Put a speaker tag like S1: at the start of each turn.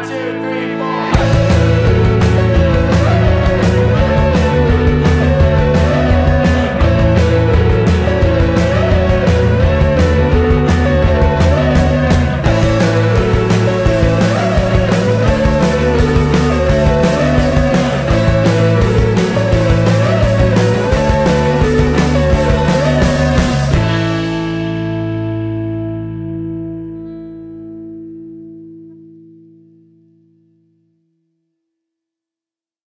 S1: One, two, three.